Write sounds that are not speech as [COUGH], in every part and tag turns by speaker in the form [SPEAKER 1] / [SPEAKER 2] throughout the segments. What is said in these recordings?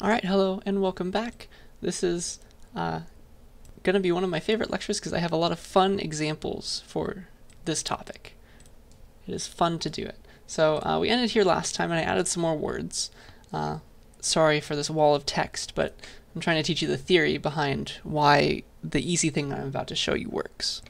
[SPEAKER 1] All right, hello and welcome back. This is uh, going to be one of my favorite lectures because I have a lot of fun examples for this topic. It is fun to do it. So uh, we ended here last time and I added some more words. Uh, sorry for this wall of text, but I'm trying to teach you the theory behind why the easy thing I'm about to show you works.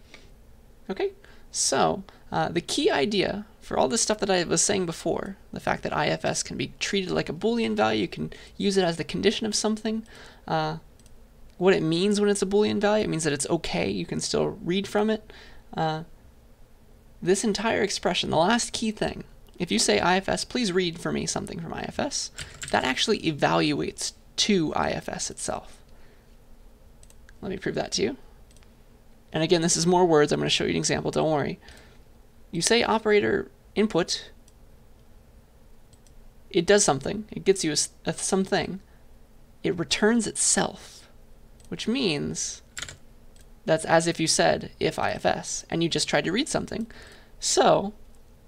[SPEAKER 1] Okay, so uh, the key idea for all this stuff that I was saying before, the fact that IFS can be treated like a Boolean value, you can use it as the condition of something, uh, what it means when it's a Boolean value, it means that it's okay, you can still read from it. Uh, this entire expression, the last key thing, if you say IFS, please read for me something from IFS, that actually evaluates to IFS itself. Let me prove that to you. And again, this is more words. I'm going to show you an example. Don't worry. You say operator input. It does something. It gets you a, a, something. It returns itself, which means that's as if you said if IFS and you just tried to read something. So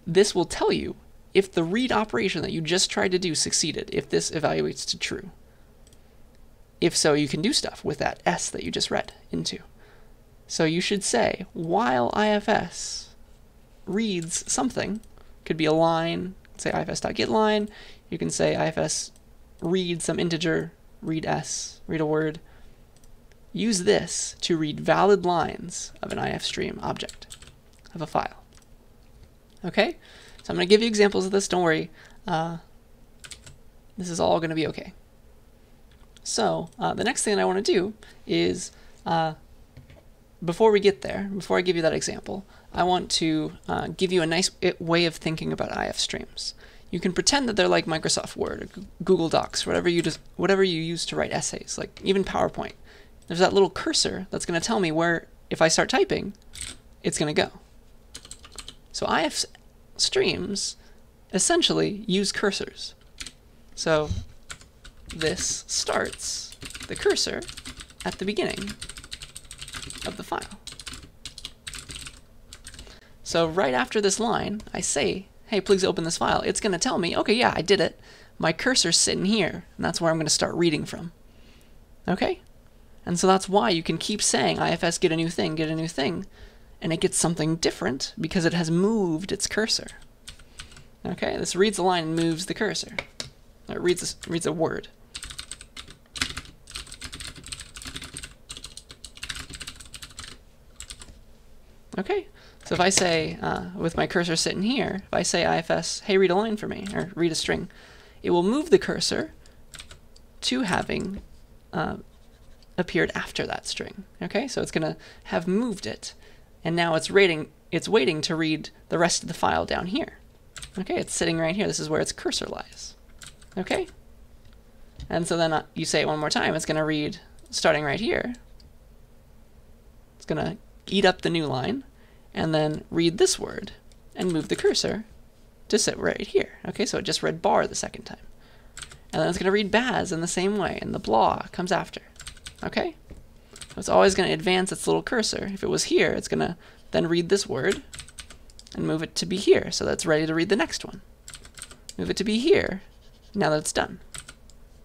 [SPEAKER 1] this will tell you if the read operation that you just tried to do succeeded, if this evaluates to true. If so, you can do stuff with that S that you just read into. So you should say, while IFS reads something, could be a line, say ifs.getLine, you can say ifs read some integer, read s, read a word. Use this to read valid lines of an ifstream object, of a file. Okay, so I'm going to give you examples of this, don't worry. Uh, this is all going to be okay. So uh, the next thing I want to do is, uh, before we get there, before I give you that example, I want to uh, give you a nice way of thinking about IF streams. You can pretend that they're like Microsoft Word or Google Docs, whatever you just, whatever you use to write essays, like even PowerPoint. There's that little cursor that's going to tell me where, if I start typing, it's going to go. So IF streams essentially use cursors. So this starts the cursor at the beginning of the file. So right after this line, I say, hey, please open this file. It's going to tell me, okay, yeah, I did it. My cursor's sitting here, and that's where I'm going to start reading from. Okay? And so that's why you can keep saying IFS get a new thing, get a new thing, and it gets something different because it has moved its cursor. Okay, this reads a line and moves the cursor. It reads a, reads a word. Okay, so if I say, uh, with my cursor sitting here, if I say IFS, hey, read a line for me, or read a string, it will move the cursor to having uh, appeared after that string. Okay, so it's going to have moved it, and now it's rating, it's waiting to read the rest of the file down here. Okay, it's sitting right here. This is where its cursor lies. Okay, and so then uh, you say it one more time. It's going to read starting right here. It's going to eat up the new line and then read this word and move the cursor to sit right here. Okay, so it just read bar the second time. And then it's going to read baz in the same way, and the blah comes after. Okay? So it's always going to advance its little cursor. If it was here, it's going to then read this word and move it to be here so that's ready to read the next one. Move it to be here now that it's done.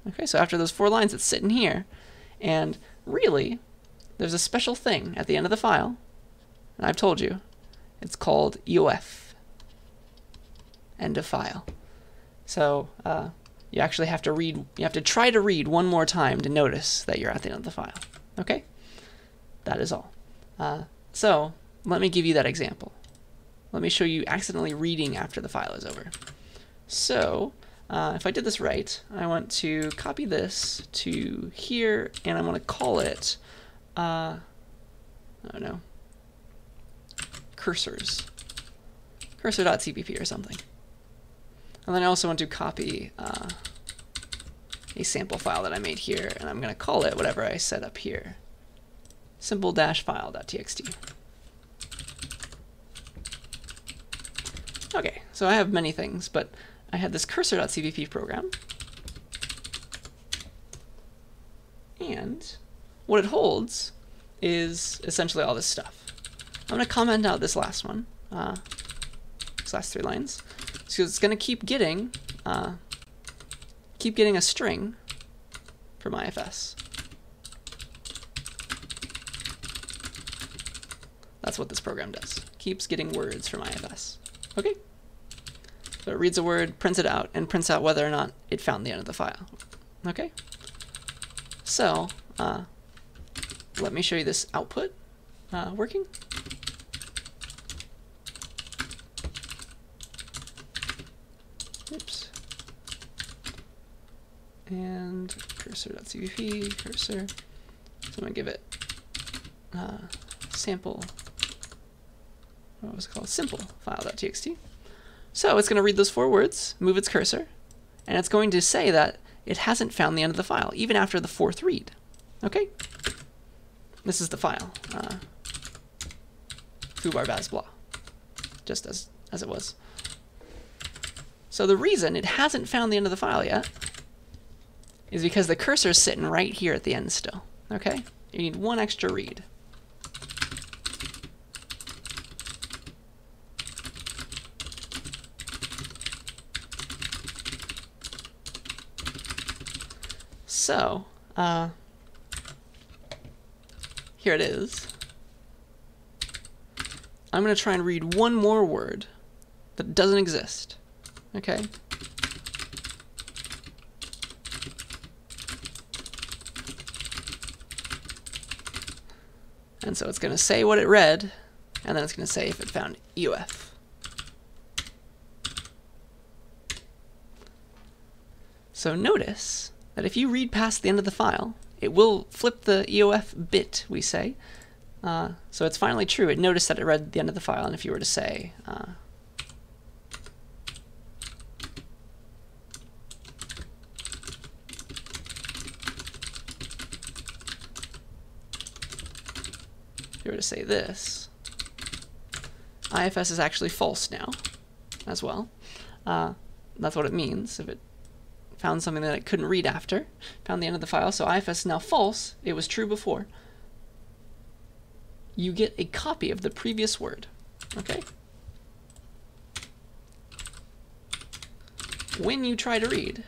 [SPEAKER 1] Okay, so after those four lines, it's sitting here. And really, there's a special thing at the end of the file and I've told you, it's called EOF, end of file. So uh, you actually have to read, you have to try to read one more time to notice that you're at the end of the file. Okay? That is all. Uh, so let me give you that example. Let me show you accidentally reading after the file is over. So uh, if I did this right, I want to copy this to here, and I want to call it, uh, I don't know, cursors. Cursor.cpp or something. And then I also want to copy uh, a sample file that I made here, and I'm going to call it whatever I set up here. Simple-file.txt. Okay, so I have many things, but I had this cursor.cpp program. And what it holds is essentially all this stuff. I'm going to comment out this last one, uh, these last three lines. So it's going to keep getting, uh, keep getting a string from IFS. That's what this program does. Keeps getting words from IFS. Okay? So it reads a word, prints it out, and prints out whether or not it found the end of the file. Okay? So, uh, let me show you this output uh, working. Oops. And cursor.cpp, cursor. So I'm to give it uh, sample, what was it called? Simple file.txt. So it's going to read those four words, move its cursor, and it's going to say that it hasn't found the end of the file, even after the fourth read. Okay? This is the file. Uh, foobar baz blah. Just as, as it was. So the reason it hasn't found the end of the file yet is because the cursor is sitting right here at the end still. Okay? You need one extra read. So, uh, here it is. I'm going to try and read one more word that doesn't exist. Okay? And so it's going to say what it read, and then it's going to say if it found EOF. So notice that if you read past the end of the file, it will flip the EOF bit, we say. Uh, so it's finally true. It noticed that it read the end of the file, and if you were to say, uh, to say this, IFS is actually false now, as well. Uh, that's what it means. If it found something that it couldn't read after, found the end of the file, so IFS is now false, it was true before. You get a copy of the previous word, okay? When you try to read,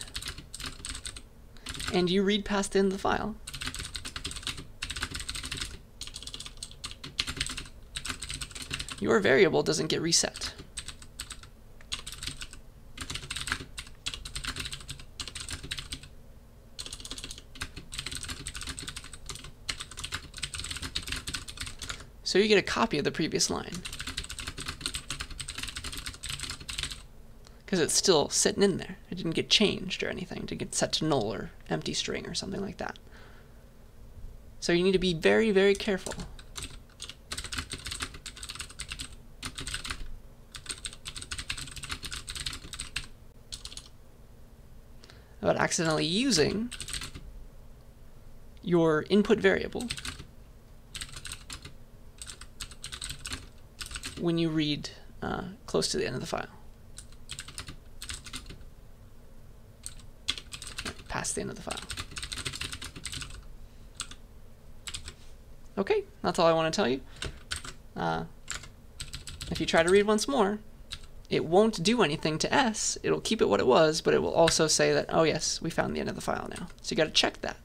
[SPEAKER 1] and you read past the end of the file, your variable doesn't get reset. So you get a copy of the previous line. Because it's still sitting in there. It didn't get changed or anything to get set to null or empty string or something like that. So you need to be very, very careful. About accidentally using your input variable when you read uh, close to the end of the file. Past the end of the file. Okay, that's all I want to tell you. Uh, if you try to read once more, it won't do anything to S. It'll keep it what it was, but it will also say that, oh yes, we found the end of the file now. So you got to check that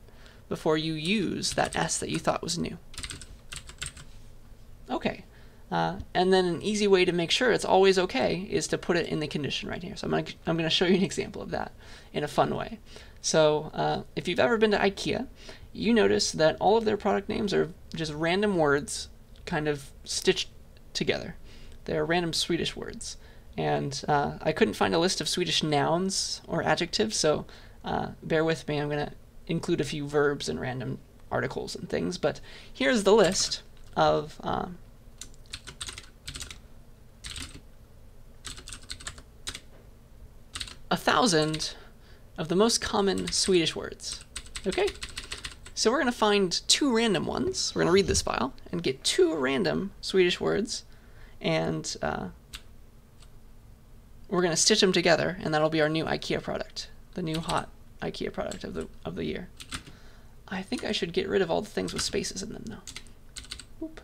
[SPEAKER 1] before you use that S that you thought was new. Okay. Uh, and then an easy way to make sure it's always okay is to put it in the condition right here. So I'm going to I'm to show you an example of that in a fun way. So uh, if you've ever been to IKEA, you notice that all of their product names are just random words kind of stitched together. They're random Swedish words. And uh, I couldn't find a list of Swedish nouns or adjectives, so uh, bear with me. I'm going to include a few verbs and random articles and things. But here's the list of um, a thousand of the most common Swedish words. Okay? So we're going to find two random ones. We're going to read this file and get two random Swedish words, and uh, we're going to stitch them together, and that'll be our new IKEA product, the new hot IKEA product of the of the year. I think I should get rid of all the things with spaces in them now. Oop.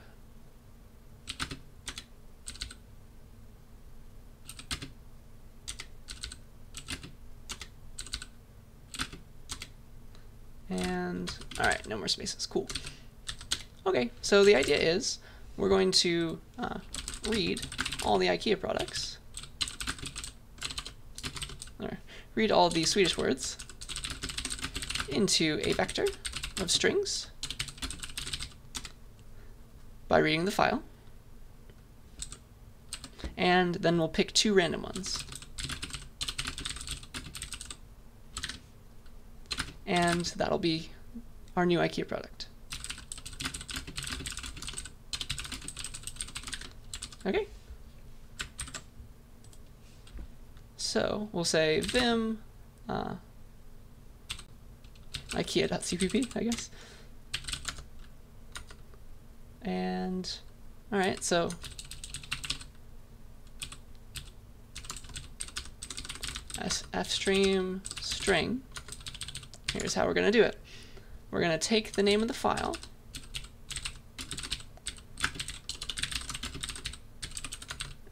[SPEAKER 1] And, all right, no more spaces, cool. Okay, so the idea is we're going to uh, read all the IKEA products, or read all the Swedish words into a vector of strings by reading the file. And then we'll pick two random ones. And that'll be our new IKEA product. Okay. So we'll say vim uh, ikea.cpp, I guess. And all right, so fstream string. Here's how we're going to do it. We're going to take the name of the file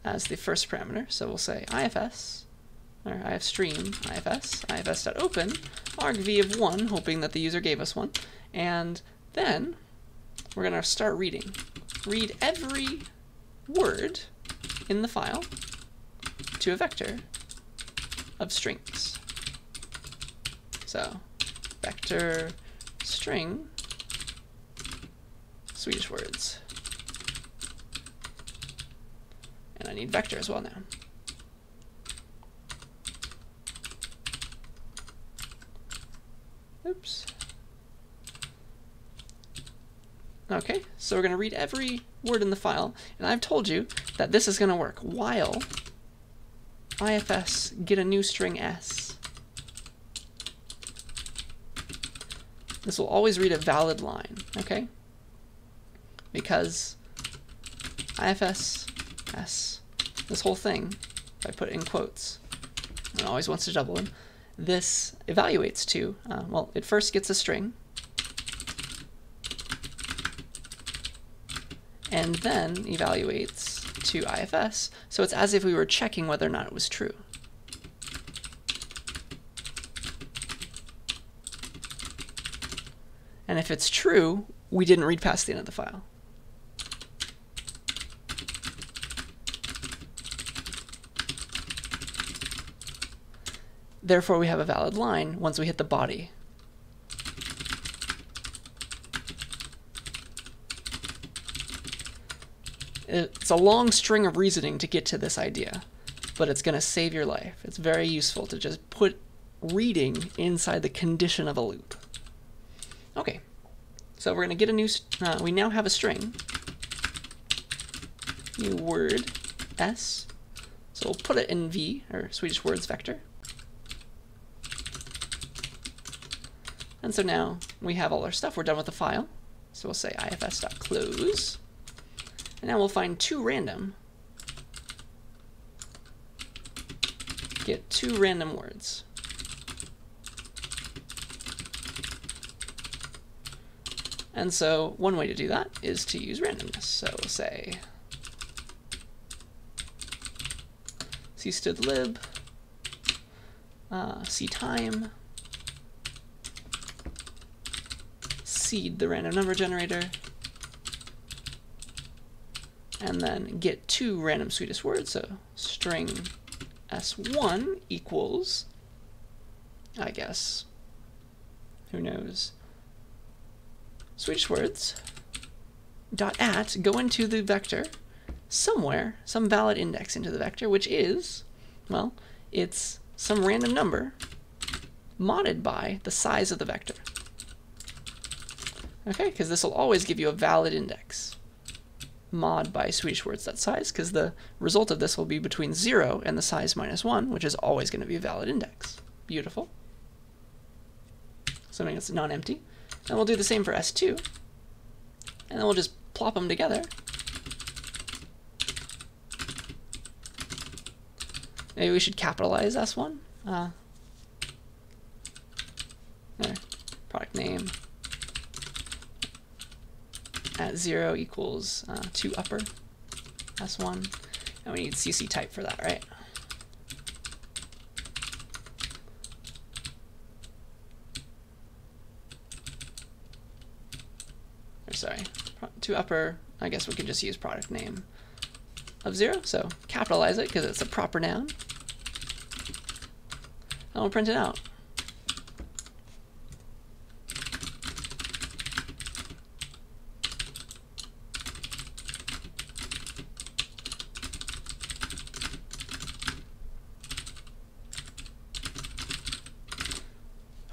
[SPEAKER 1] as the first parameter. So we'll say ifs, or ifstream, ifs, ifs.open, argv of 1, hoping that the user gave us one. And then we're going to start reading. Read every word in the file to a vector of strings. So vector string Swedish words. And I need vector as well now. Oops. Okay, so we're going to read every word in the file, and I've told you that this is going to work while ifs get a new string s. This will always read a valid line, okay? Because ifs s, this whole thing, if I put it in quotes, it always wants to double them, this evaluates to, uh, well, it first gets a string, and then evaluates to IFS, so it's as if we were checking whether or not it was true. And if it's true, we didn't read past the end of the file. Therefore, we have a valid line once we hit the body. It's a long string of reasoning to get to this idea, but it's going to save your life. It's very useful to just put reading inside the condition of a loop. Okay, so we're going to get a new, uh, we now have a string, new word, s, so we'll put it in v, or Swedish words vector. And so now we have all our stuff. We're done with the file. So we'll say ifs.close. And now we'll find two random. Get two random words. And so one way to do that is to use randomness. So we'll say cstdlib, uh, ctime, seed the random number generator, and then get two random Swedish words. So string s1 equals, I guess, who knows, Swedish words dot at go into the vector somewhere, some valid index into the vector, which is, well, it's some random number modded by the size of the vector. Okay, because this will always give you a valid index mod by Swedish words that size, because the result of this will be between 0 and the size minus 1, which is always going to be a valid index. Beautiful. Something that's non-empty. And we'll do the same for S2. And then we'll just plop them together. Maybe we should capitalize S1. Uh, there. Product name at 0 equals uh, 2 upper. s1 And we need cctype for that, right? sorry, to upper, I guess we could just use product name of 0. So capitalize it because it's a proper noun. And we'll print it out.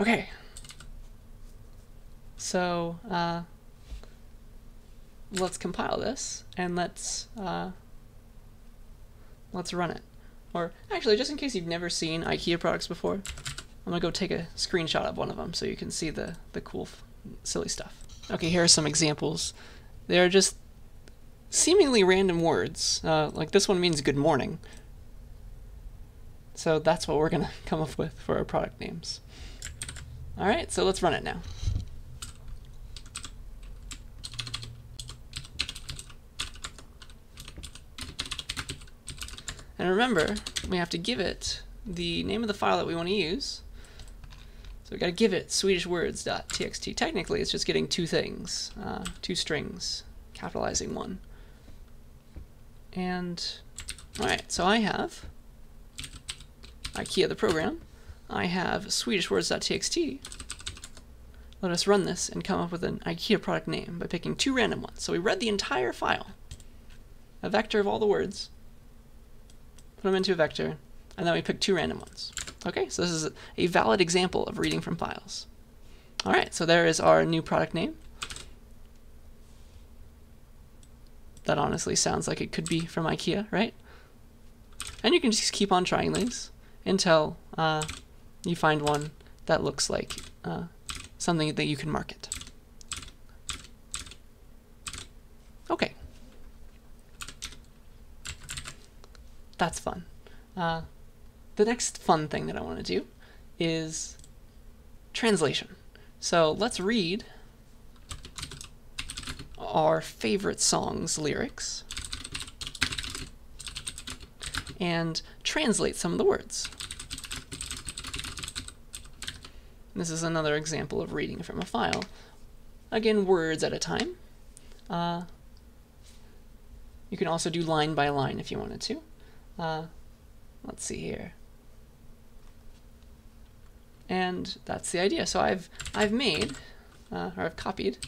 [SPEAKER 1] Okay. So uh, let's compile this and let's uh, let's run it. Or actually, just in case you've never seen IKEA products before, I'm gonna go take a screenshot of one of them so you can see the the cool, silly stuff. Okay, here are some examples. They're just seemingly random words. Uh, like this one means good morning. So that's what we're gonna [LAUGHS] come up with for our product names. All right, so let's run it now. And remember, we have to give it the name of the file that we want to use. So we've got to give it swedishwords.txt. Technically, it's just getting two things, uh, two strings, capitalizing one. And, all right, so I have IKEA the program. I have swedishwords.txt. Let us run this and come up with an IKEA product name by picking two random ones. So we read the entire file, a vector of all the words, put them into a vector, and then we pick two random ones. Okay, so this is a valid example of reading from files. All right, so there is our new product name. That honestly sounds like it could be from IKEA, right? And you can just keep on trying these until uh, you find one that looks like uh, something that you can market. Okay. That's fun. Uh, the next fun thing that I want to do is translation. So let's read our favorite song's lyrics and translate some of the words. This is another example of reading from a file. Again, words at a time. Uh, you can also do line by line if you wanted to. Uh, let's see here. And that's the idea. So I've I've made, uh, or I've copied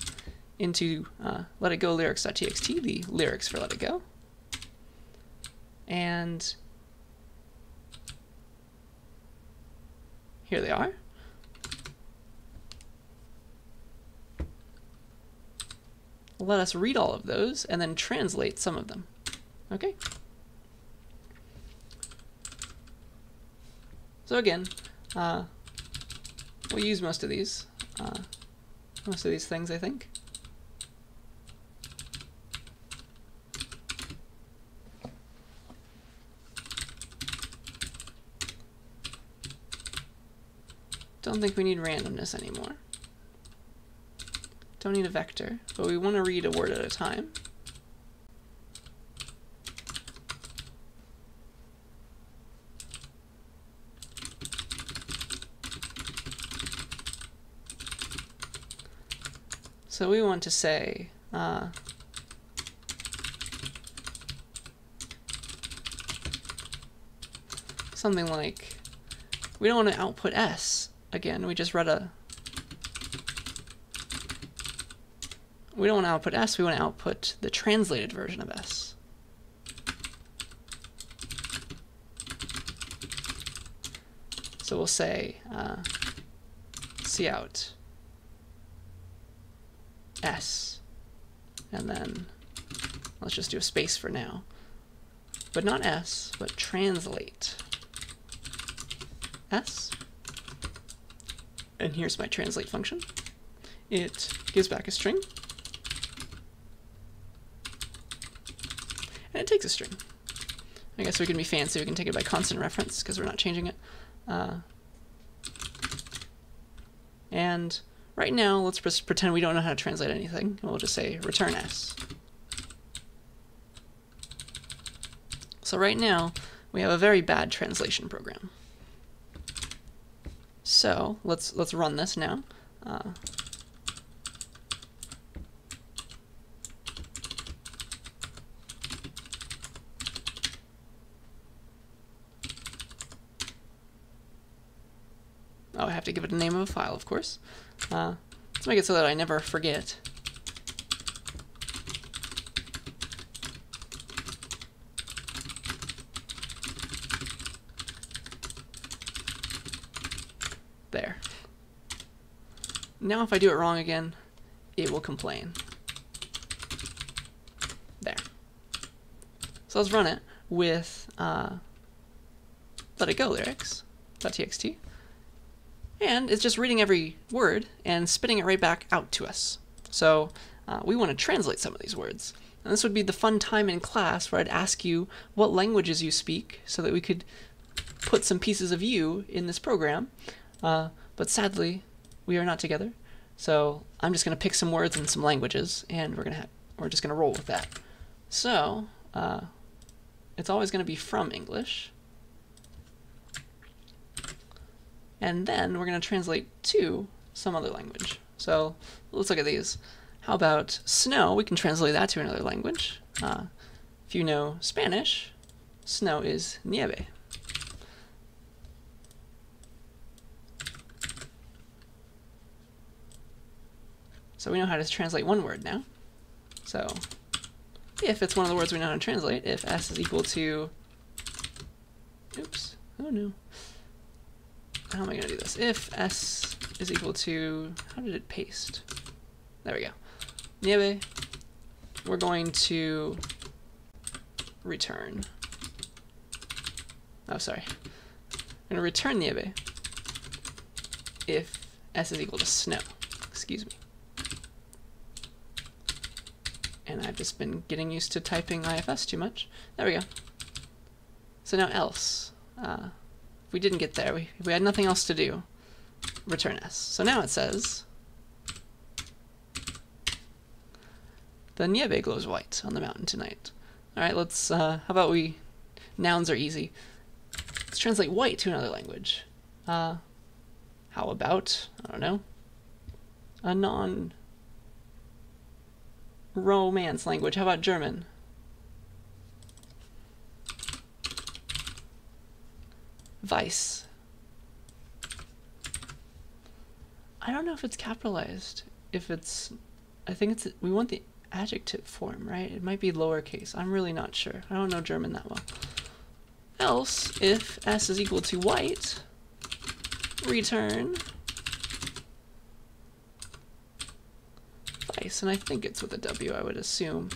[SPEAKER 1] into uh, Let It Go lyrics.txt the lyrics for Let It Go. And here they are. let us read all of those and then translate some of them. Okay? So again, uh, we'll use most of these, uh, most of these things, I think. Don't think we need randomness anymore. Don't need a vector, but we want to read a word at a time. So we want to say uh, something like, we don't want to output S. Again, we just read a we don't want to output S, we want to output the translated version of S. So we'll say uh, cout S, and then let's just do a space for now. But not S, but translate S. And here's my translate function. It gives back a string. And it takes a string. I guess we can be fancy, we can take it by constant reference because we're not changing it. Uh, and right now, let's just pretend we don't know how to translate anything. We'll just say return s. So right now, we have a very bad translation program. So let's let's run this now. Uh, to give it a name of a file, of course. Uh, let's make it so that I never forget. There. Now if I do it wrong again, it will complain. There. So let's run it with uh, let it go lyrics.txt. And it's just reading every word and spitting it right back out to us. So uh, we want to translate some of these words. And this would be the fun time in class where I'd ask you what languages you speak so that we could put some pieces of you in this program. Uh, but sadly, we are not together. So I'm just going to pick some words and some languages, and we're gonna we're just going to roll with that. So uh, it's always going to be from English. And then we're going to translate to some other language. So let's look at these. How about snow? We can translate that to another language. Uh, if you know Spanish, snow is nieve. So we know how to translate one word now. So if it's one of the words we know how to translate, if s is equal to, oops, oh no. How am I to do this? If s is equal to, how did it paste? There we go. Nieve, we're going to return. Oh, sorry. I'm to return nieve if s is equal to snow. Excuse me. and I've just been getting used to typing IFS too much. There we go. So now else. Uh, we didn't get there, we, we had nothing else to do, return S. So now it says, the nieve glows white on the mountain tonight. All right, let's, uh, how about we, nouns are easy. Let's translate white to another language. Uh, how about, I don't know, a non Romance language. How about German? Vice. I don't know if it's capitalized. If it's, I think it's, we want the adjective form, right? It might be lowercase. I'm really not sure. I don't know German that well. Else, if s is equal to white, return vice. and I think it's with a W, I would assume.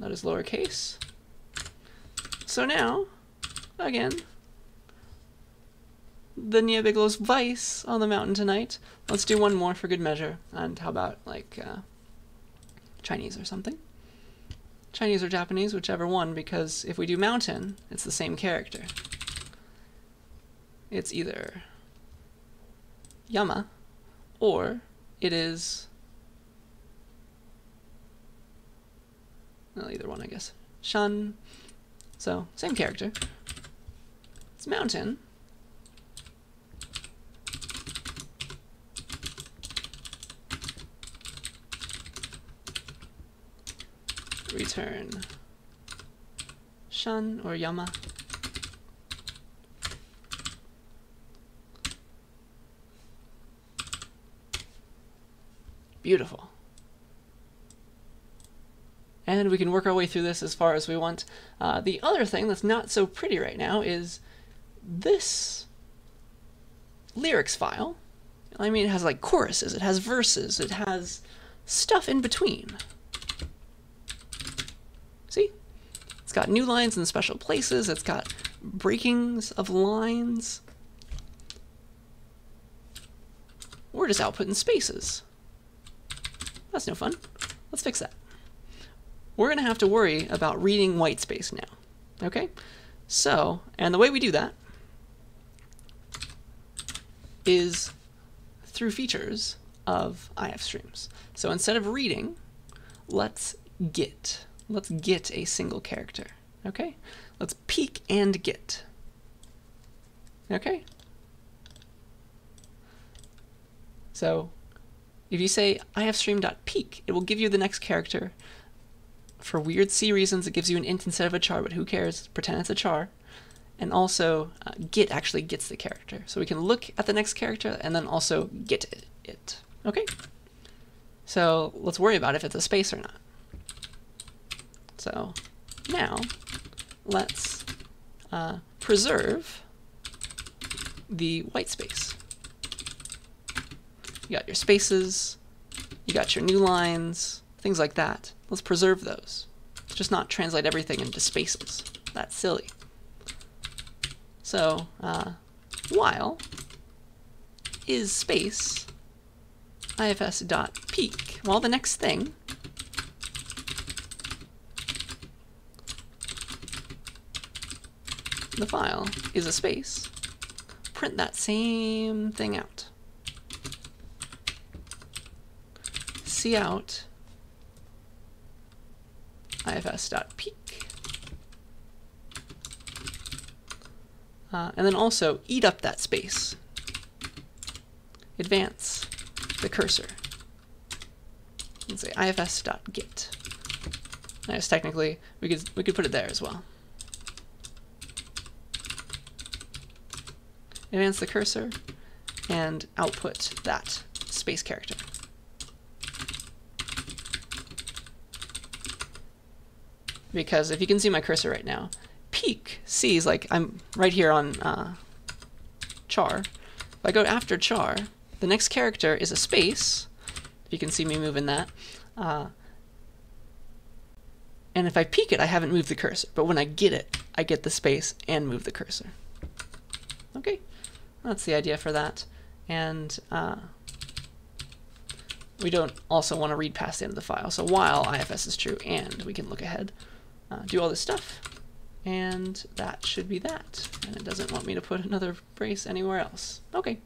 [SPEAKER 1] That is lowercase. So now, again, the Nieve glows Vice on the mountain tonight. Let's do one more for good measure. And how about, like, uh, Chinese or something? Chinese or Japanese, whichever one, because if we do mountain, it's the same character. It's either Yama or it is Well, either one, I guess. Shun. So, same character. It's Mountain. Return Shun or Yama. Beautiful and we can work our way through this as far as we want. Uh, the other thing that's not so pretty right now is this lyrics file. I mean, it has like choruses, it has verses, it has stuff in between. See? It's got new lines in special places, it's got breakings of lines. We're just outputting spaces. That's no fun. Let's fix that we're going to have to worry about reading white space now. Okay? So, and the way we do that is through features of IF streams. So instead of reading, let's get. Let's get a single character. Okay? Let's peek and get. Okay? So if you say I have ifstream.peek, it will give you the next character for weird C reasons, it gives you an int instead of a char, but who cares? Pretend it's a char. and also uh, get actually gets the character. So we can look at the next character and then also get it. Okay? So let's worry about if it's a space or not. So now let's uh, preserve the white space. You got your spaces, you got your new lines, things like that. Let's preserve those. Just not translate everything into spaces. That's silly. So, uh, while is space ifs dot peek. Well, the next thing the file is a space. Print that same thing out. cout ifs.peek. Uh, and then also eat up that space. Advance the cursor. And say ifs.get. Guess technically we could we could put it there as well. Advance the cursor and output that space character. because if you can see my cursor right now, peek sees like I'm right here on uh, char. If I go after char, the next character is a space. If you can see me moving that. Uh, and if I peek it, I haven't moved the cursor. But when I get it, I get the space and move the cursor. Okay, that's the idea for that. And uh, we don't also want to read past the end of the file. So while ifs is true and we can look ahead uh, do all this stuff. And that should be that. And it doesn't want me to put another brace anywhere else. Okay.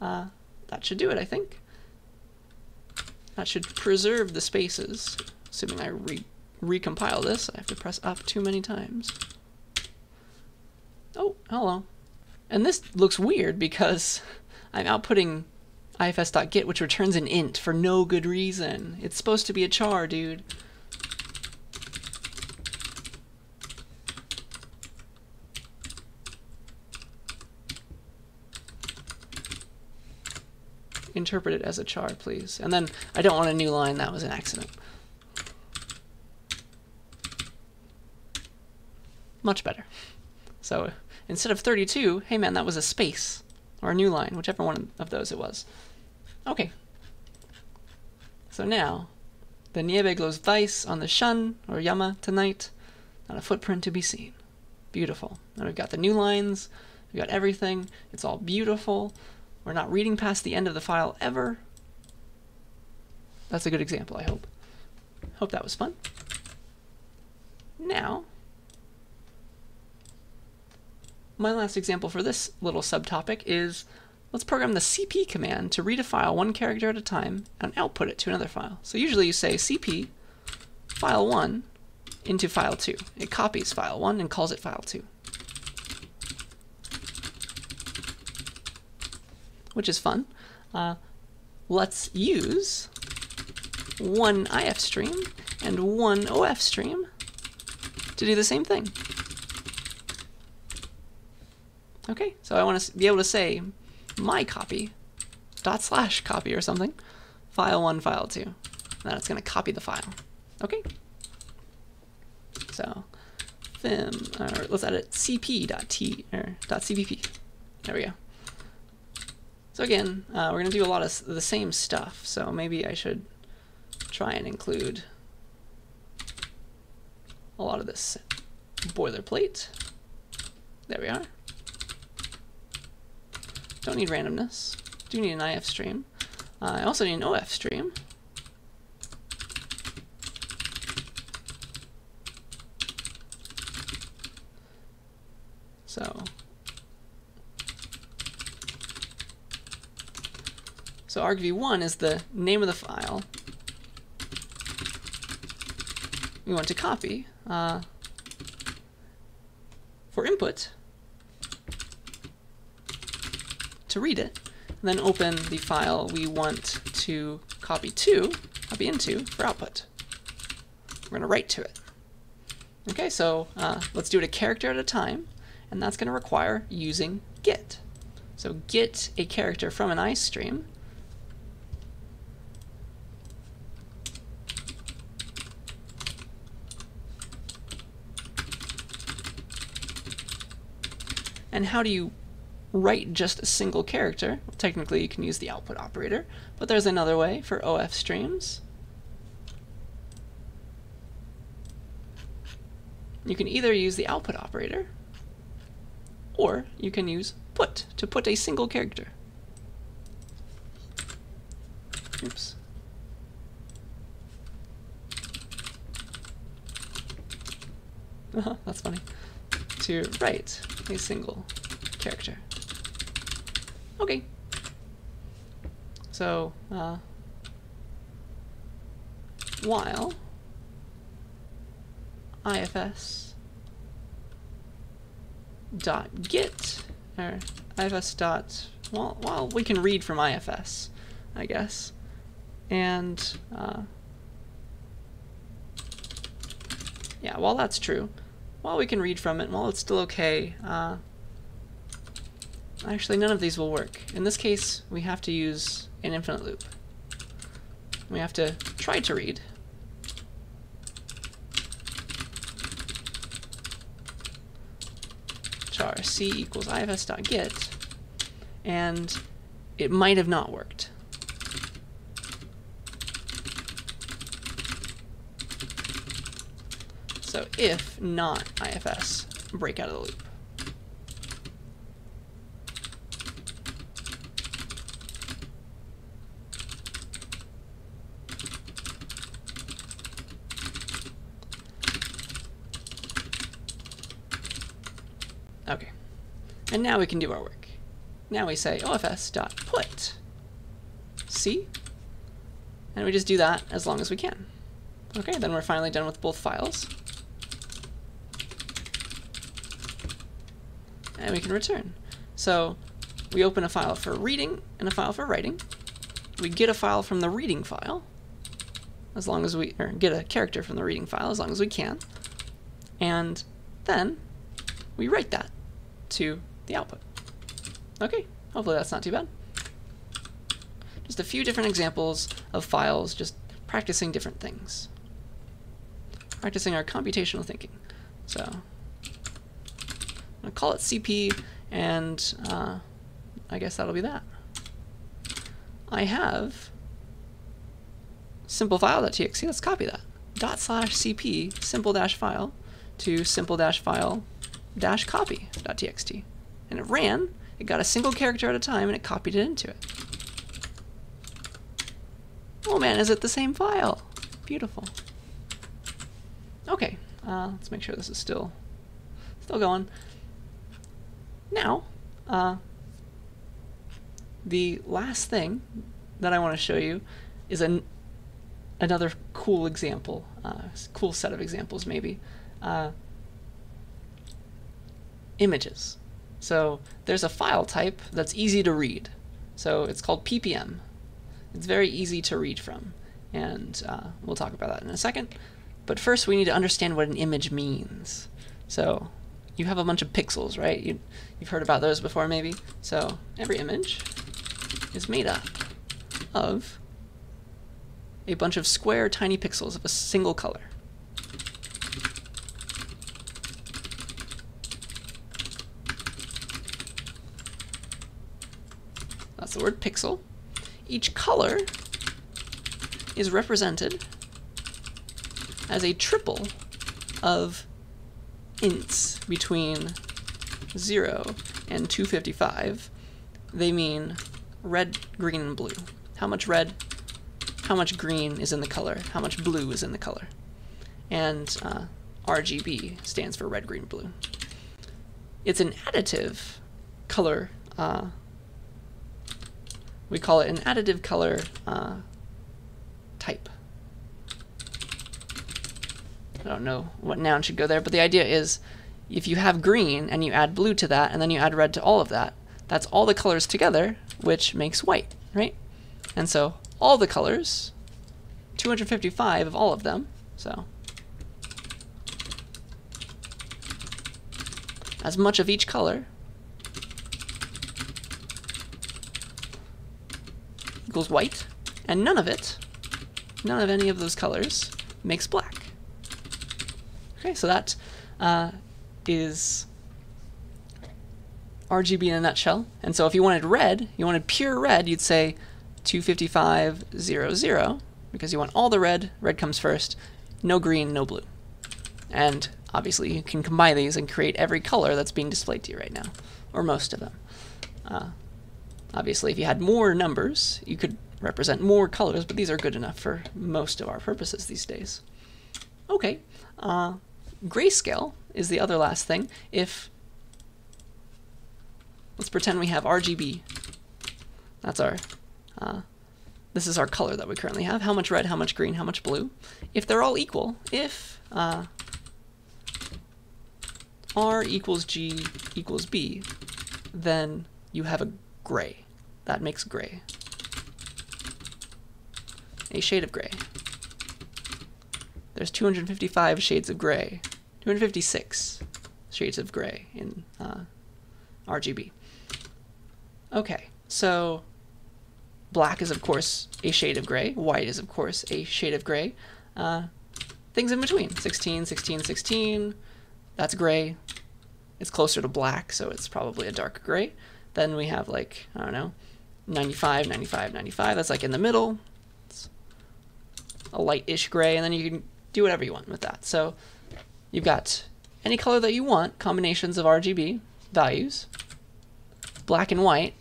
[SPEAKER 1] Uh, that should do it, I think. That should preserve the spaces, assuming I re recompile this. I have to press up too many times. Oh, hello. And this looks weird because I'm outputting ifs.get, which returns an int for no good reason. It's supposed to be a char, dude. interpret it as a char, please. And then I don't want a new line. That was an accident. Much better. So instead of 32, hey man, that was a space or a new line, whichever one of those it was. Okay. So now, the Nieve glows vice on the shun or yama tonight, not a footprint to be seen. Beautiful. And we've got the new lines, we've got everything. It's all beautiful. We're not reading past the end of the file ever. That's a good example, I hope. Hope that was fun. Now, my last example for this little subtopic is let's program the cp command to read a file one character at a time and output it to another file. So usually you say cp file 1 into file 2. It copies file 1 and calls it file 2. which is fun. Uh, let's use one IF stream and one OF stream to do the same thing. Okay, so I want to be able to say my copy dot slash copy or something, file one, file two. Then it's going to copy the file. Okay. So, vim, or let's edit cp.t or dot .cpp. There we go. So again, uh, we're going to do a lot of the same stuff, so maybe I should try and include a lot of this boilerplate. There we are. Don't need randomness. Do need an IF stream. Uh, I also need an OF stream. So So argv1 is the name of the file we want to copy uh, for input to read it, and then open the file we want to copy to, copy into for output. We're going to write to it. Okay, so uh, let's do it a character at a time, and that's going to require using get. So get a character from an IF stream. And how do you write just a single character? Technically, you can use the output operator, but there's another way for OF streams. You can either use the output operator, or you can use put to put a single character. Oops. Uh [LAUGHS] -huh, that's funny. To write a single character. Okay. So, uh, while ifs dot get or ifs dot well, well we can read from ifs I guess and uh, yeah while that's true while we can read from it while it's still okay uh, actually none of these will work in this case we have to use an infinite loop we have to try to read char c equals ifs.get, and it might have not worked. So if not ifs, break out of the loop. Okay. And now we can do our work. Now we say ofs.put c, and we just do that as long as we can. Okay, then we're finally done with both files. And we can return. So we open a file for reading and a file for writing. We get a file from the reading file, as long as we, or get a character from the reading file as long as we can. And then we write that to the output. Okay, hopefully that's not too bad. Just a few different examples of files, just practicing different things. Practicing our computational thinking. So, I'm to call it CP, and uh, I guess that'll be that. I have simple file.txt, let's copy that. Dot slash cp simple dash file to simple dash file dash copy.txt. And it ran, it got a single character at a time, and it copied it into it. Oh man, is it the same file? Beautiful. Okay, uh, let's make sure this is still still going. Now, uh, the last thing that I want to show you is an another cool example, uh, cool set of examples maybe. Uh, images. So there's a file type that's easy to read. So it's called PPM. It's very easy to read from. And uh, we'll talk about that in a second. But first we need to understand what an image means. So you have a bunch of pixels, right? You, you've heard about those before maybe. So every image is made up of a bunch of square tiny pixels of a single color. That's the word pixel. Each color is represented as a triple of ints between 0 and 255. They mean red, green, and blue. How much red, how much green is in the color, how much blue is in the color. And uh, RGB stands for red, green, blue. It's an additive color uh, we call it an additive color uh, type. I don't know what noun should go there, but the idea is if you have green and you add blue to that and then you add red to all of that, that's all the colors together, which makes white, right? And so all the colors, 255 of all of them, so as much of each color equals white, and none of it, none of any of those colors, makes black. Okay, so that uh, is RGB in a nutshell. And so if you wanted red, you wanted pure red, you'd say 25500 because you want all the red. Red comes first. No green, no blue. And obviously you can combine these and create every color that's being displayed to you right now, or most of them. Uh, obviously, if you had more numbers, you could represent more colors, but these are good enough for most of our purposes these days. Okay, uh, grayscale is the other last thing. If let's pretend we have RGB, that's our uh, this is our color that we currently have. How much red, how much green, how much blue. If they're all equal, if uh, R equals G equals B, then you have a gray. That makes gray. A shade of gray. There's 255 shades of gray. 256 shades of gray in uh, RGB. Okay, so black is of course a shade of gray, white is of course a shade of gray. Uh, things in between, 16, 16, 16, that's gray. It's closer to black, so it's probably a dark gray. Then we have like, I don't know, 95, 95, 95, that's like in the middle. It's a light-ish gray, and then you can do whatever you want with that. So you've got any color that you want, combinations of RGB values, black and white,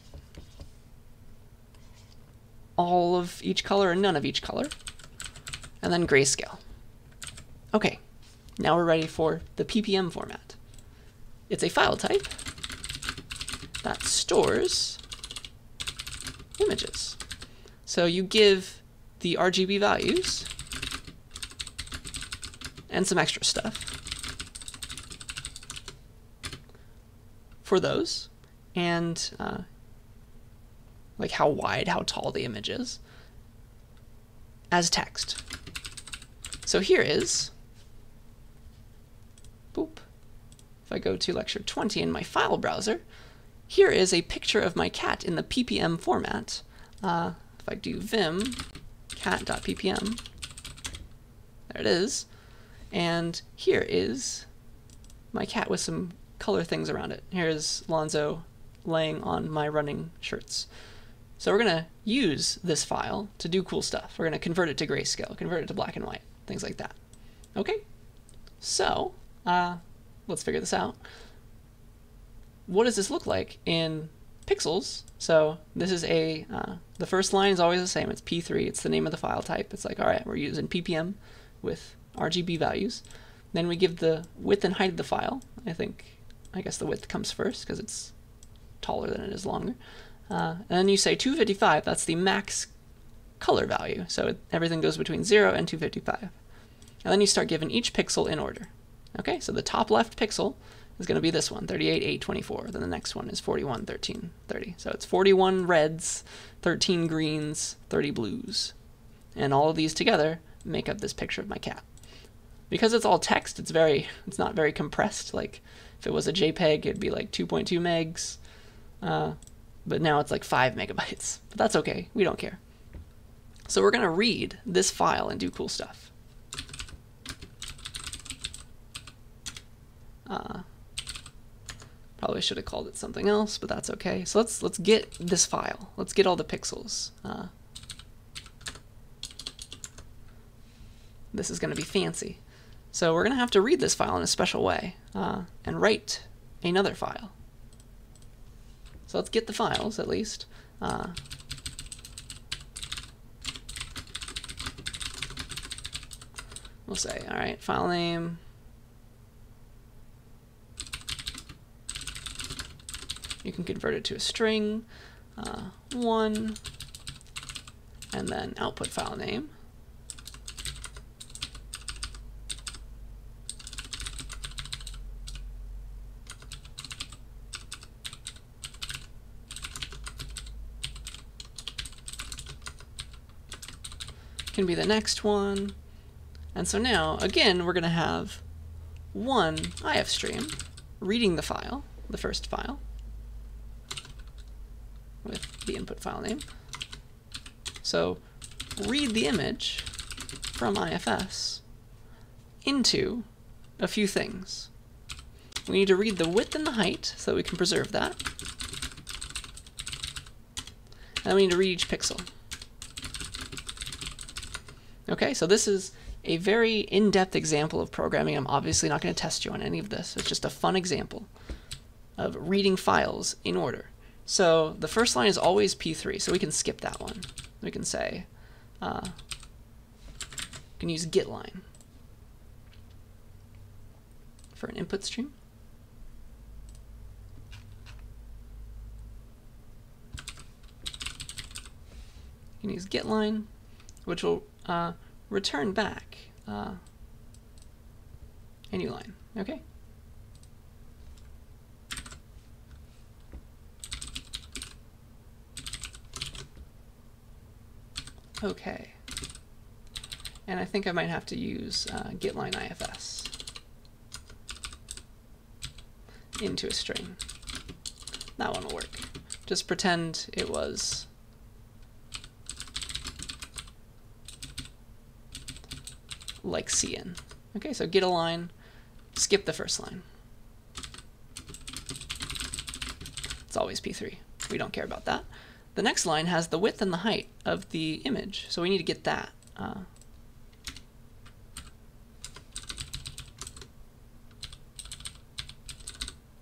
[SPEAKER 1] all of each color and none of each color, and then grayscale. Okay, now we're ready for the PPM format. It's a file type that stores images. So you give the RGB values and some extra stuff for those, and uh, like how wide, how tall the image is, as text. So here is, boop, if I go to lecture 20 in my file browser, here is a picture of my cat in the ppm format. Uh, if I do vim cat.ppm, there it is. And here is my cat with some color things around it. Here's Lonzo laying on my running shirts. So we're going to use this file to do cool stuff. We're going to convert it to grayscale, convert it to black and white, things like that. Okay, so uh, let's figure this out. What does this look like in pixels? So this is a, uh, the first line is always the same. It's P3. It's the name of the file type. It's like, all right, we're using PPM with RGB values. Then we give the width and height of the file. I think, I guess the width comes first because it's taller than it is longer. Uh, and then you say 255, that's the max color value. So it, everything goes between 0 and 255. And then you start giving each pixel in order. Okay, so the top left pixel is going to be this one, 38, 8, 24. Then the next one is 41, 13, 30. So it's 41 reds, 13 greens, 30 blues. And all of these together make up this picture of my cat because it's all text, it's very, it's not very compressed. Like if it was a JPEG, it'd be like 2.2 megs. Uh, but now it's like 5 [LAUGHS] megabytes. But that's okay, we don't care. So we're going to read this file and do cool stuff. Uh, probably should have called it something else, but that's okay. So let's let's get this file. Let's get all the pixels. Uh, this is going to be fancy. So we're going to have to read this file in a special way uh, and write another file. So let's get the files at least. Uh, we'll say, all right, file name. You can convert it to a string, uh, one, and then output file name. can be the next one. And so now, again, we're going to have one IF stream reading the file, the first file, with the input file name. So read the image from IFS into a few things. We need to read the width and the height so that we can preserve that. And we need to read each pixel. Okay, so this is a very in-depth example of programming. I'm obviously not going to test you on any of this. It's just a fun example of reading files in order. So the first line is always P3, so we can skip that one. We can say, uh, we can use getLine for an input stream. You can use getLine, which will uh, return back uh, a new line. Okay. Okay. And I think I might have to use uh, getLine IFS into a string. That one will work. Just pretend it was like cin. Okay, so get a line, skip the first line. It's always p3. We don't care about that. The next line has the width and the height of the image, so we need to get that. Uh,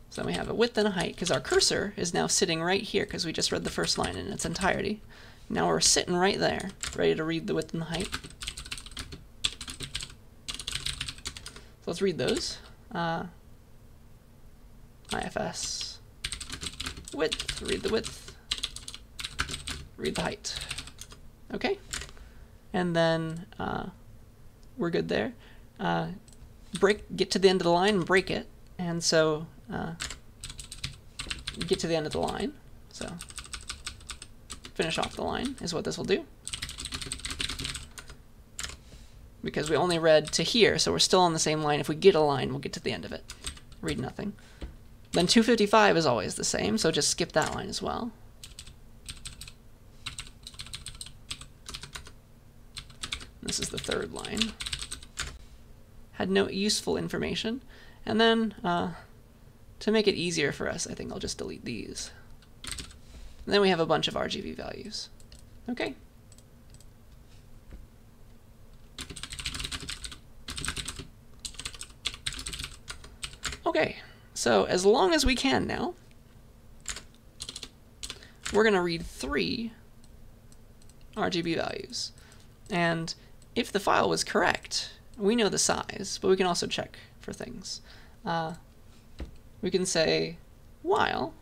[SPEAKER 1] so then we have a width and a height, because our cursor is now sitting right here, because we just read the first line in its entirety. Now we're sitting right there, ready to read the width and the height. So let's read those. Uh, IFS width, read the width, read the height. Okay? And then uh, we're good there. Uh, break, get to the end of the line and break it. And so uh, get to the end of the line. So finish off the line is what this will do. Because we only read to here, so we're still on the same line. If we get a line, we'll get to the end of it. Read nothing. Then 255 is always the same, so just skip that line as well. This is the third line. Had no useful information. And then, uh, to make it easier for us, I think I'll just delete these. And then we have a bunch of RGB values. Okay. Okay, so as long as we can now, we're going to read three RGB values. And if the file was correct, we know the size, but we can also check for things. Uh, we can say while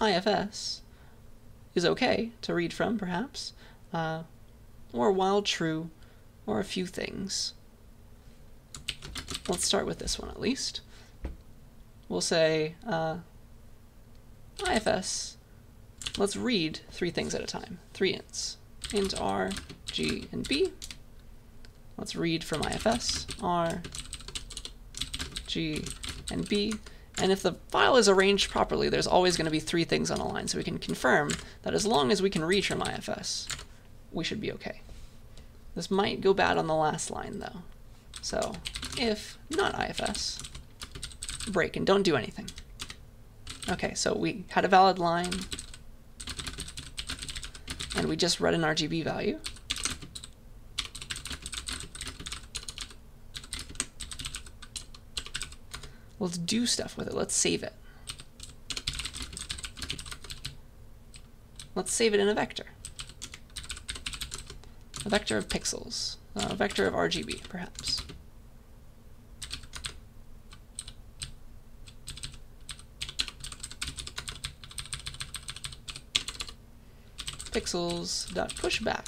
[SPEAKER 1] IFS is okay to read from, perhaps, uh, or while true, or a few things. Let's start with this one at least. We'll say uh, IFS, let's read three things at a time, three ints int r, g, and b. Let's read from IFS, r, g, and b. And if the file is arranged properly, there's always going to be three things on a line, so we can confirm that as long as we can read from IFS, we should be okay. This might go bad on the last line, though. So if not IFS, break and don't do anything. Okay, so we had a valid line, and we just read an RGB value. Let's do stuff with it. Let's save it. Let's save it in a vector. A vector of pixels. A vector of RGB, perhaps. pixels.pushback.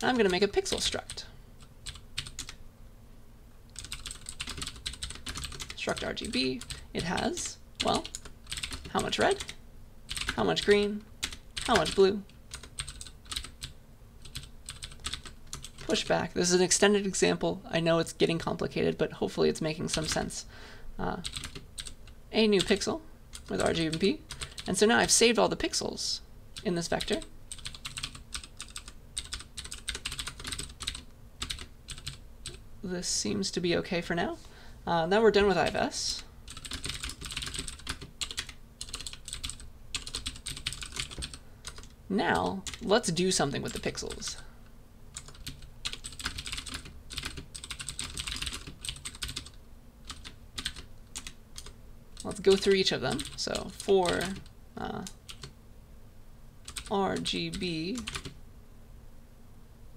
[SPEAKER 1] And I'm going to make a pixel struct. Struct RGB. It has, well, how much red, how much green, how much blue. push back. This is an extended example. I know it's getting complicated, but hopefully it's making some sense. Uh, a new pixel with RGB. And so now I've saved all the pixels in this vector. This seems to be okay for now. Uh, now we're done with IFS. Now, let's do something with the pixels. Let's go through each of them. So for uh, RGB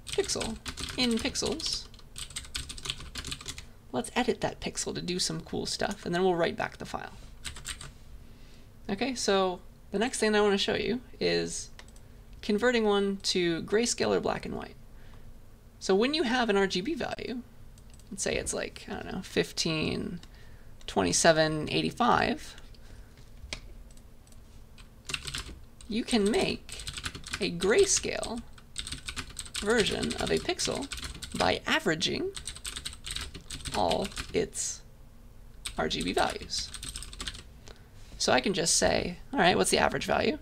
[SPEAKER 1] pixel in pixels, let's edit that pixel to do some cool stuff, and then we'll write back the file. Okay, so the next thing I want to show you is converting one to grayscale or black and white. So when you have an RGB value, let's say it's like, I don't know, 15, 27, 85, you can make a grayscale version of a pixel by averaging all its RGB values. So I can just say, all right, what's the average value?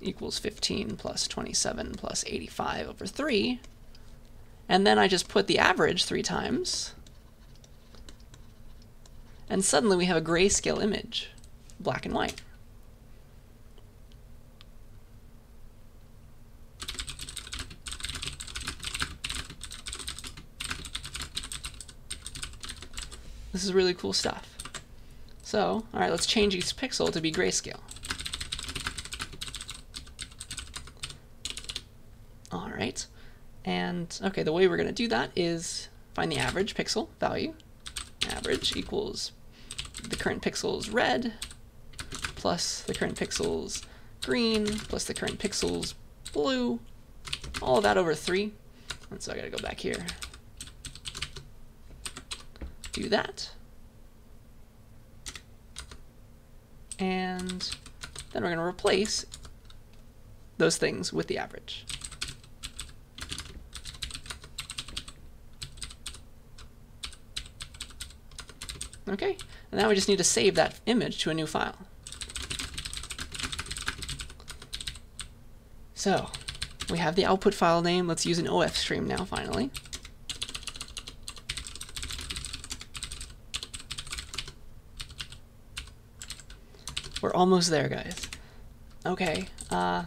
[SPEAKER 1] equals 15 plus 27 plus 85 over 3. And then I just put the average three times. And suddenly we have a grayscale image, black and white. This is really cool stuff. So, all right, let's change each pixel to be grayscale. All right. And okay, the way we're going to do that is find the average pixel value. Average equals the current pixels red plus the current pixels green plus the current pixels blue. All of that over 3. And so I got to go back here. Do that. And then we're going to replace those things with the average. Okay, and now we just need to save that image to a new file. So, we have the output file name. Let's use an OF stream now, finally. Almost there, guys. Okay, uh,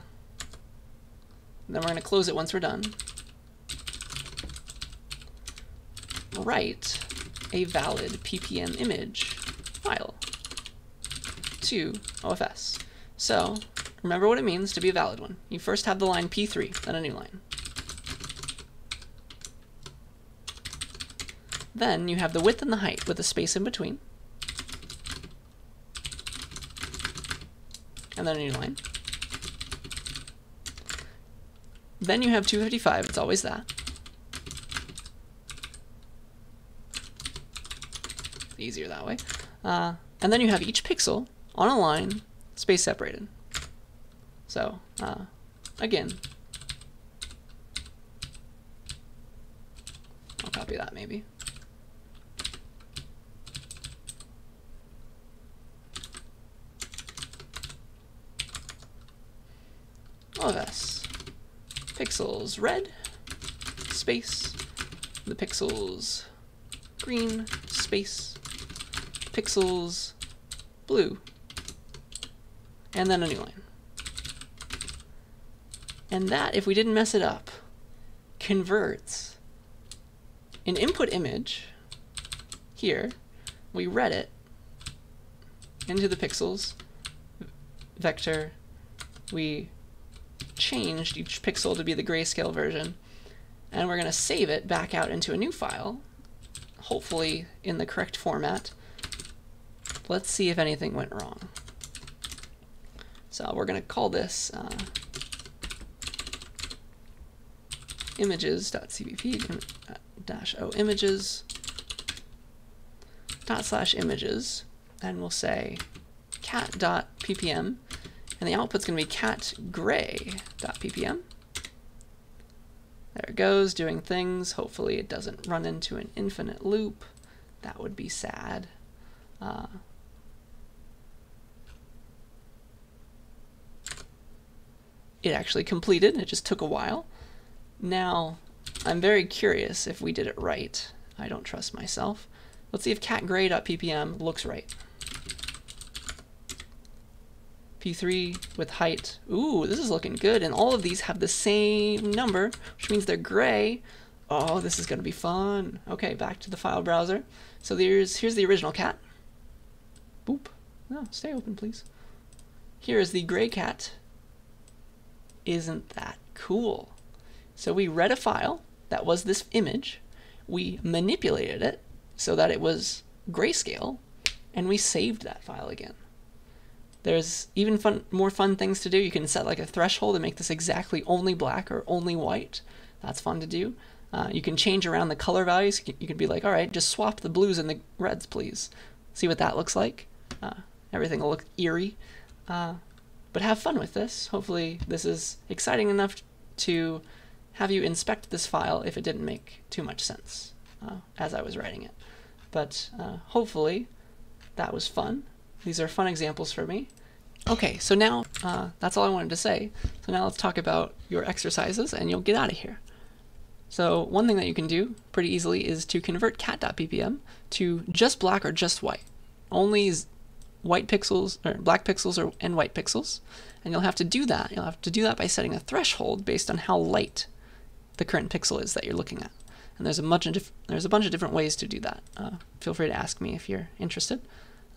[SPEAKER 1] then we're going to close it once we're done. Write a valid ppm image file to OFS. So remember what it means to be a valid one. You first have the line p3, then a new line. Then you have the width and the height with a space in between. And then a new line. Then you have 255, it's always that. easier that way. Uh, and then you have each pixel on a line, space separated. So, uh, again, I'll copy that maybe. Pixels red, space, the pixels green, space, pixels blue, and then a new line. And that, if we didn't mess it up, converts an input image here, we read it into the pixels vector, we changed each pixel to be the grayscale version, and we're going to save it back out into a new file, hopefully in the correct format, Let's see if anything went wrong. So we're going to call this uh, dash o images dot slash images and we'll say cat dot ppm and the output's going to be cat gray ppm There it goes, doing things. Hopefully it doesn't run into an infinite loop. That would be sad. Uh, it actually completed. It just took a while. Now, I'm very curious if we did it right. I don't trust myself. Let's see if catgray.ppm looks right. P3 with height. Ooh, this is looking good. And all of these have the same number, which means they're gray. Oh, this is going to be fun. Okay, back to the file browser. So there's here's the original cat. Boop. No, stay open, please. Here is the gray cat. Isn't that cool? So we read a file that was this image. We manipulated it so that it was grayscale, and we saved that file again. There's even fun, more fun things to do. You can set like a threshold and make this exactly only black or only white. That's fun to do. Uh, you can change around the color values. You can be like, all right, just swap the blues and the reds, please. See what that looks like. Uh, everything will look eerie. Uh, but have fun with this. Hopefully this is exciting enough to have you inspect this file if it didn't make too much sense uh, as I was writing it. But uh, hopefully that was fun. These are fun examples for me. Okay, so now uh, that's all I wanted to say. So now let's talk about your exercises and you'll get out of here. So one thing that you can do pretty easily is to convert cat.ppm to just black or just white. Only white pixels or black pixels or and white pixels. And you'll have to do that. You'll have to do that by setting a threshold based on how light the current pixel is that you're looking at. And there's a bunch of there's a bunch of different ways to do that. Uh, feel free to ask me if you're interested.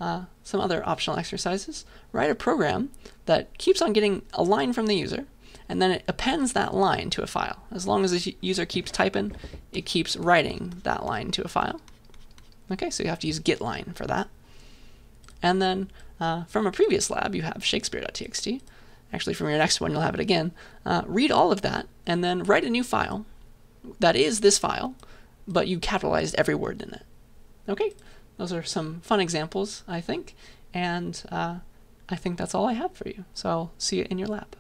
[SPEAKER 1] Uh, some other optional exercises. Write a program that keeps on getting a line from the user, and then it appends that line to a file. As long as the user keeps typing, it keeps writing that line to a file. Okay, so you have to use getLine for that. And then uh, from a previous lab, you have shakespeare.txt. Actually, from your next one, you'll have it again. Uh, read all of that, and then write a new file that is this file, but you capitalized every word in it. Okay, those are some fun examples, I think, and uh, I think that's all I have for you. So I'll see you in your lab.